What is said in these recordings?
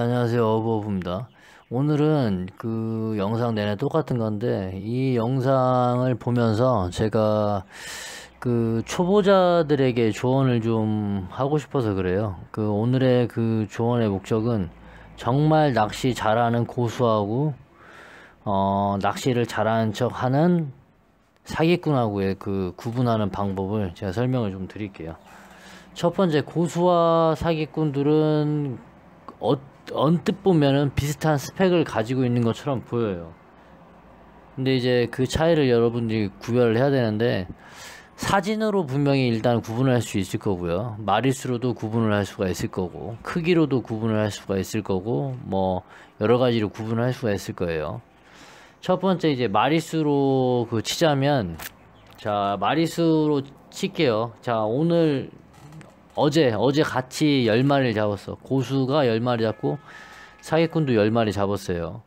안녕하세요. 어버브입니다. 오늘은 그 영상 내내 똑같은 건데 이 영상을 보면서 제가 그 초보자들에게 조언을 좀 하고 싶어서 그래요. 그 오늘의 그 조언의 목적은 정말 낚시 잘하는 고수하고 어 낚시를 잘하는 척 하는 사기꾼하고의 그 구분하는 방법을 제가 설명을 좀 드릴게요. 첫 번째 고수와 사기꾼들은 어, 언뜻 보면은 비슷한 스펙을 가지고 있는 것처럼 보여요. 근데 이제 그 차이를 여러분들이 구별을 해야 되는데 사진으로 분명히 일단 구분을 할 수 있을 거고요. 마리수로도 구분을 할 수가 있을 거고 크기로도 구분을 할 수가 있을 거고 뭐 여러 가지로 구분을 할 수가 있을 거예요. 첫 번째 이제 마리수로 그 치자면 자 마리수로 칠게요. 자 오늘 어제 어제 같이 10마리를 잡았어. 고수가 10마리 잡고 사기꾼도 10마리 잡았어요.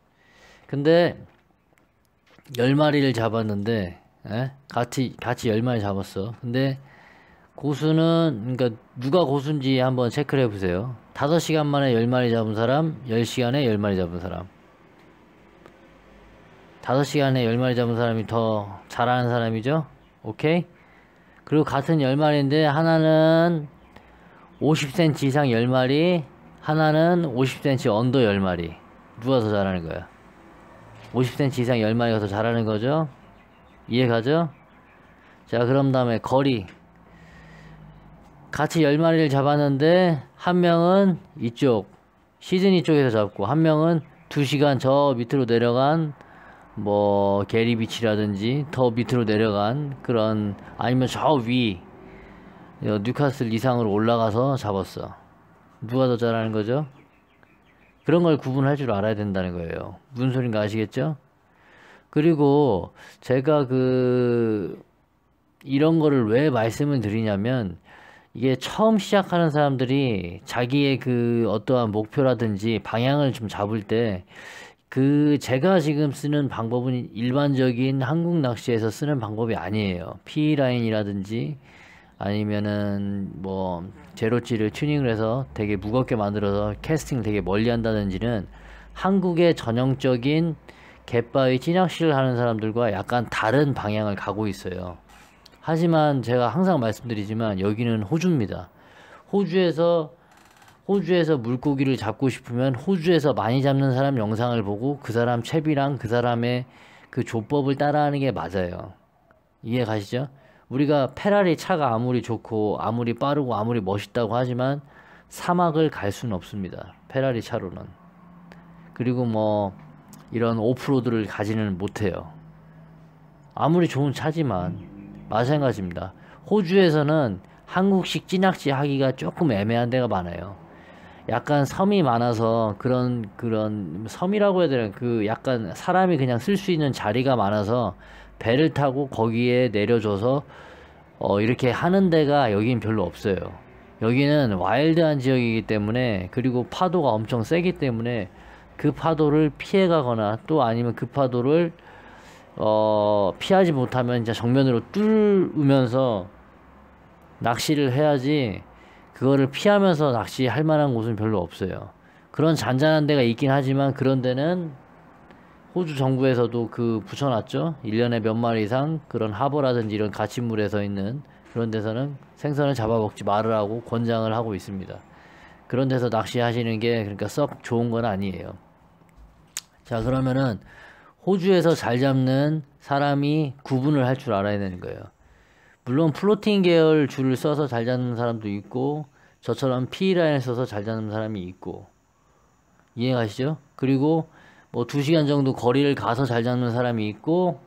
근데 10마리를 잡았는데 에? 예? 같이 같이 10마리 잡았어. 근데 고수는 그러니까 누가 고수인지 한번 체크를 해 보세요. 5시간 만에 10마리 잡은 사람, 10시간에 10마리 잡은 사람. 5시간에 10마리 잡은 사람이 더 잘하는 사람이죠? 오케이? 그리고 같은 10마리인데 하나는 50cm 이상 10마리 하나는 50cm 언더 10마리. 누가 더 잘하는 거야? 50cm 이상 10마리가 더 잘하는 거죠? 이해가죠? 자 그럼 다음에 거리. 같이 10마리를 잡았는데 한 명은 이쪽 시드니 쪽에서 잡고 한 명은 2시간 저 밑으로 내려간 뭐 게리비치라든지 더 밑으로 내려간 그런 아니면 저 위 뉴카슬 이상으로 올라가서 잡았어. 누가 더 잘하는 거죠? 그런 걸 구분할 줄 알아야 된다는 거예요. 무슨 소린가 아시겠죠? 그리고 제가 그 이런 거를 왜 말씀을 드리냐면 이게 처음 시작하는 사람들이 자기의 그 어떠한 목표라든지 방향을 좀 잡을 때 그 제가 지금 쓰는 방법은 일반적인 한국 낚시에서 쓰는 방법이 아니에요. P 라인이라든지 아니면은 뭐 제로치를 튜닝을 해서 되게 무겁게 만들어서 캐스팅 되게 멀리 한다든지는 한국의 전형적인 갯바위 찌낚시를 하는 사람들과 약간 다른 방향을 가고 있어요. 하지만 제가 항상 말씀드리지만 여기는 호주입니다. 호주에서 호주에서 물고기를 잡고 싶으면 호주에서 많이 잡는 사람 영상을 보고 그 사람 채비랑 그 사람의 그 조법을 따라하는 게 맞아요. 이해 가시죠? 우리가 페라리 차가 아무리 좋고 아무리 빠르고 아무리 멋있다고 하지만 사막을 갈 수는 없습니다. 페라리 차로는. 그리고 뭐 이런 오프로드를 가지는 못해요. 아무리 좋은 차지만 마찬가지입니다. 호주에서는 한국식 찌낚시 하기가 조금 애매한 데가 많아요. 약간 섬이 많아서 그런 그런 섬이라고 해야 되나 그 약간 사람이 그냥 쓸 수 있는 자리가 많아서 배를 타고 거기에 내려줘서 어, 이렇게 하는 데가 여기는 별로 없어요. 여기는 와일드한 지역이기 때문에 그리고 파도가 엄청 세기 때문에 그 파도를 피해 가거나 또 아니면 그 파도를 어, 피하지 못하면 이제 정면으로 뚫으면서 낚시를 해야지 그거를 피하면서 낚시할 만한 곳은 별로 없어요. 그런 잔잔한 데가 있긴 하지만 그런 데는 호주 정부에서도 그 붙여놨죠. 1년에 몇 마리 이상 그런 하버라든지 이런 가치물에 서 있는 그런 데서는 생선을 잡아먹지 말으라고 권장을 하고 있습니다. 그런 데서 낚시하시는 게 그러니까 썩 좋은 건 아니에요. 자 그러면은 호주에서 잘 잡는 사람이 구분을 할 줄 알아야 되는 거예요. 물론 플로팅 계열 줄을 써서 잘 잡는 사람도 있고 저처럼 P라인을 써서 잘 잡는 사람이 있고 이해가시죠? 그리고 뭐 2시간 정도 거리를 가서 잘 잡는 사람이 있고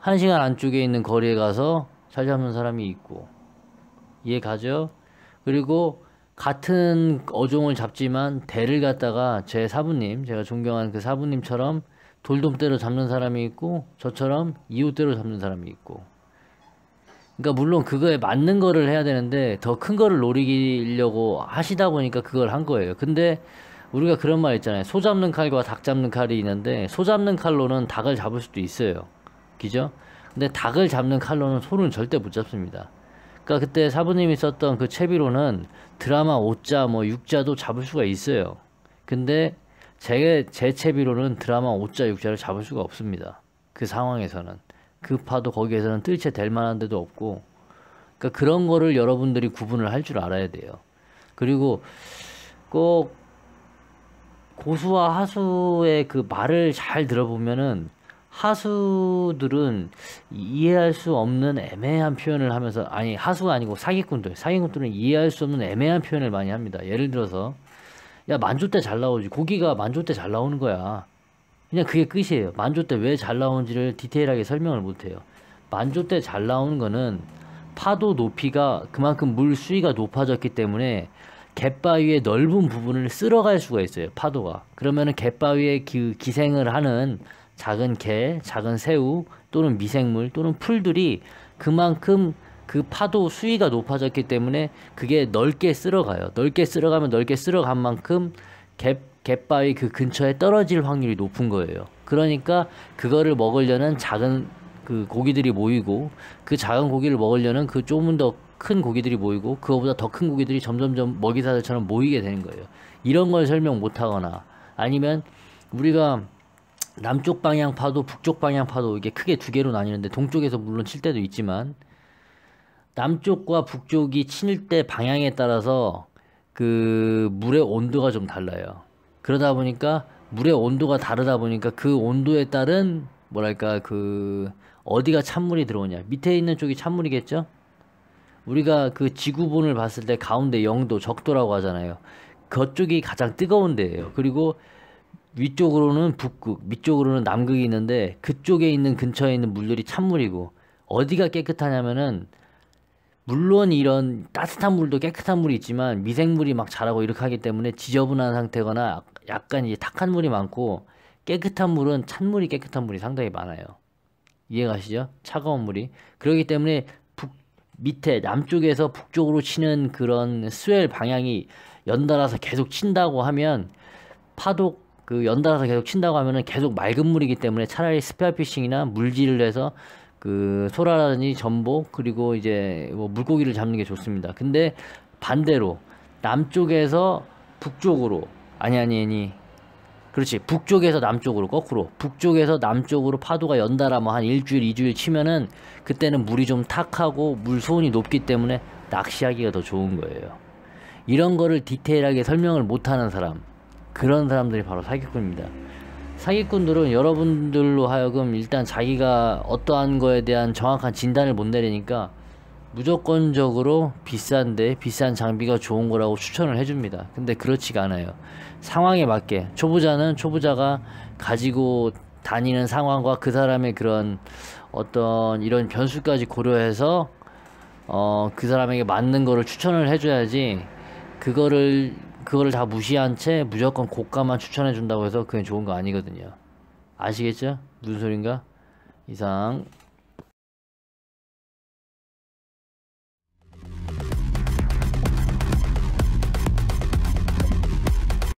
1시간 안쪽에 있는 거리에 가서 잘 잡는 사람이 있고. 이해 가죠? 그리고 같은 어종을 잡지만 대를 갖다가 제 사부님 제가 존경하는 그 사부님처럼 돌돔대로 잡는 사람이 있고 저처럼 이웃대로 잡는 사람이 있고. 그러니까 물론 그거에 맞는 거를 해야 되는데 더 큰 거를 노리려고 하시다 보니까 그걸 한 거예요. 근데 우리가 그런 말 있잖아요. 소 잡는 칼과 닭 잡는 칼이 있는데 소 잡는 칼로는 닭을 잡을 수도 있어요. 그죠? 근데 닭을 잡는 칼로는 소는 절대 못 잡습니다. 그러니까 그때 사부님이 썼던 그 채비로는 드라마 5자 뭐 6자도 잡을 수가 있어요. 근데 제, 제 채비로는 드라마 5자 6자를 잡을 수가 없습니다. 그 상황에서는 그 파도 거기에서는 뜰채 될 만한 데도 없고 그러니까 그런 거를 여러분들이 구분을 할 줄 알아야 돼요. 그리고 꼭 고수와 하수의 그 말을 잘 들어보면은 하수들은 이해할 수 없는 애매한 표현을 하면서 아니 하수가 아니고 사기꾼들 사기꾼들은 이해할 수 없는 애매한 표현을 많이 합니다. 예를 들어서 야 만조 때 잘 나오지 고기가 만조 때 잘 나오는 거야. 그냥 그게 끝이에요. 만조 때 왜 잘 나오는지를 디테일하게 설명을 못해요. 만조 때 잘 나오는 거는 파도 높이가 그만큼 물 수위가 높아졌기 때문에 갯바위의 넓은 부분을 쓸어갈 수가 있어요. 파도가. 그러면은 갯바위에 그 기생을 하는 작은 개, 작은 새우 또는 미생물 또는 풀들이 그만큼 그 파도 수위가 높아졌기 때문에 그게 넓게 쓸어가요. 넓게 쓸어가면 넓게 쓸어간 만큼 갯, 갯바위 그 근처에 떨어질 확률이 높은 거예요. 그러니까 그거를 먹으려는 작은 그 고기들이 모이고 그 작은 고기를 먹으려는 그 조금 더 큰 고기들이 모이고 그거보다 더 큰 고기들이 점점점 먹이사슬처럼 모이게 되는 거예요. 이런 걸 설명 못 하거나 아니면 우리가 남쪽 방향 파도, 북쪽 방향 파도 이게 크게 두 개로 나뉘는데 동쪽에서 물론 칠 때도 있지만 남쪽과 북쪽이 칠 때 방향에 따라서 그 물의 온도가 좀 달라요. 그러다 보니까 물의 온도가 다르다 보니까 그 온도에 따른 뭐랄까 그 어디가 찬물이 들어오냐 밑에 있는 쪽이 찬물이겠죠? 우리가 그 지구본을 봤을 때 가운데 영도 적도라고 하잖아요. 그쪽이 가장 뜨거운 데예요. 그리고 위쪽으로는 북극, 밑쪽으로는 남극이 있는데 그쪽에 있는 근처에 있는 물들이 찬물이고 어디가 깨끗하냐면은 물론 이런 따뜻한 물도 깨끗한 물이 있지만 미생물이 막 자라고 이렇게 하기 때문에 지저분한 상태거나 약간 이제 탁한 물이 많고 깨끗한 물은 찬물이 깨끗한 물이 상당히 많아요. 이해가시죠? 차가운 물이. 그렇기 때문에 북 밑에 남쪽에서 북쪽으로 치는 그런 스웰 방향이 연달아서 계속 친다고 하면 파도 그 연달아서 계속 친다고 하면은 계속 맑은 물이기 때문에 차라리 스페어피싱이나 물질을 해서 그 소라라든지 전복 그리고 이제 뭐 물고기를 잡는 게 좋습니다. 근데 반대로 남쪽에서 북쪽으로 아니 아니 아니 그렇지 북쪽에서 남쪽으로 거꾸로 북쪽에서 남쪽으로 파도가 연달아 뭐 한 일주일 이주일 치면은 그때는 물이 좀 탁하고 물 소온이 높기 때문에 낚시하기가 더 좋은 거예요. 이런 거를 디테일하게 설명을 못하는 사람 그런 사람들이 바로 사기꾼입니다. 사기꾼들은 여러분들로 하여금 일단 자기가 어떠한 거에 대한 정확한 진단을 못 내리니까 무조건적으로 비싼데 비싼 장비가 좋은 거라고 추천을 해줍니다. 근데 그렇지가 않아요. 상황에 맞게 초보자는 초보자가 가지고 다니는 상황과 그 사람의 그런 어떤 이런 변수까지 고려해서 어 그 사람에게 맞는 거를 추천을 해줘야지 그거를 그거를 다 무시한 채 무조건 고가만 추천해 준다고 해서 그게 좋은 거 아니거든요. 아시겠죠? 무슨 소린가? 이상